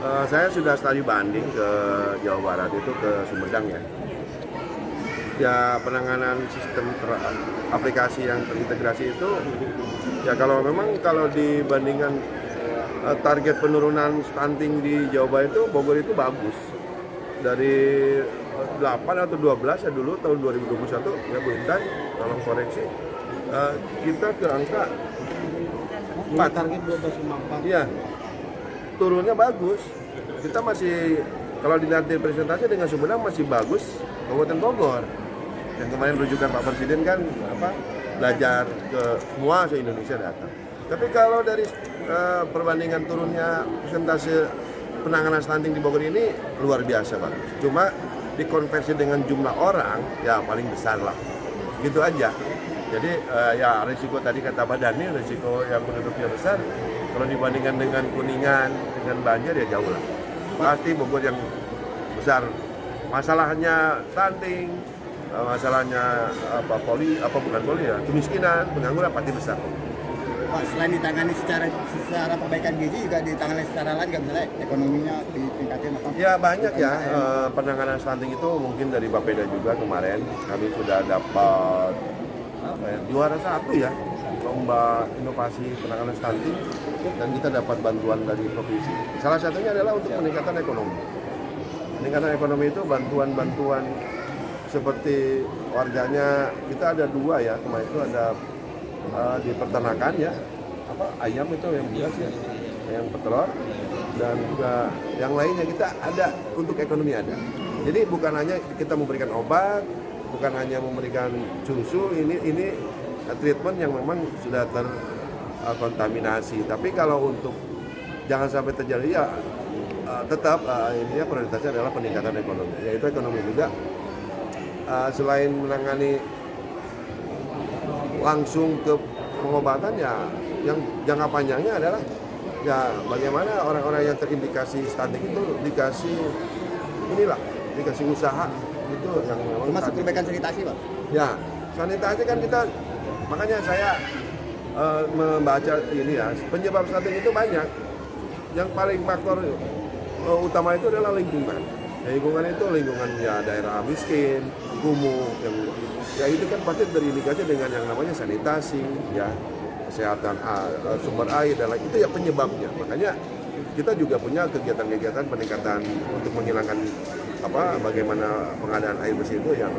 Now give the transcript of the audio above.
Eh, saya sudah studi banding ke Jawa Barat itu ke Sumedang ya. Ya penanganan sistem ter- aplikasi yang terintegrasi itu ya kalau memang kalau dibandingkan eh, target penurunan stunting di Jawa Barat itu Bogor itu bagus. Dari eh, 8 atau 12 ya dulu tahun 2021 ya Bu Intan tolong koreksi Eh, kita ke angka Empat target 12,4. Iya. Turunnya bagus. Kita masih kalau dilihat dari presentasi dengan Sumedang masih bagus Kabupaten Bogor. Yang kemarin rujukan Pak Presiden kan apa belajar ke semua se Indonesia datang. Tapi kalau dari eh, perbandingan turunnya persentase penanganan stunting di Bogor ini luar biasa bagus. Cuma dikonversi dengan jumlah orang ya paling besar lah. Gitu aja. Jadi eh, ya risiko tadi kata Pak Dhani, risiko yang penduduknya besar. Kalau dibandingkan dengan Kuningan, dengan Banjar ya jauh lah. Pasti Bogor yang besar. Masalahnya stunting, eh, masalahnya apa poli, apa bukan poli ya, kemiskinan, pengangguran pasti besar. Pak, selain ditangani secara secara perbaikan gizi juga ditangani secara lain nggak misalnya ekonominya ditingkatin apa? Ya banyak ya eh, penanganan stunting itu mungkin dari Bapeda juga kemarin kami sudah dapat apa ya, juara satu ya lomba inovasi penanganan stunting dan kita dapat bantuan dari provinsi. Salah satunya adalah untuk peningkatan ekonomi. Peningkatan ekonomi itu bantuan-bantuan seperti warganya kita ada dua ya kemarin itu ada eh, di peternakan ya apa ayam itu yang biasa ya yang petelur dan juga yang lainnya kita ada untuk ekonomi ada jadi bukan hanya kita memberikan obat bukan hanya memberikan susu ini ini treatment yang memang sudah terkontaminasi. Tapi kalau untuk jangan sampai terjadi ya eh, tetap ini ya prioritasnya adalah peningkatan ekonomi yaitu ekonomi juga. Eh, selain menangani langsung ke pengobatan ya yang jangka panjangnya adalah ya bagaimana orang-orang yang terindikasi stunting itu dikasih inilah dikasih usaha itu yang memang Termasuk perbaikan sanitasi pak? Ya, sanitasi kan kita makanya saya eh, membaca ini ya, penyebab stunting itu banyak. Yang paling faktor eh, utama itu adalah lingkungan. Ya, lingkungan itu lingkungan ya daerah miskin, kumuh, yang ya itu kan pasti terindikasi dengan yang namanya sanitasi, ya kesehatan eh, sumber air dan lain itu ya penyebabnya. Makanya kita juga punya kegiatan-kegiatan peningkatan untuk menghilangkan apa bagaimana pengadaan air bersih itu yang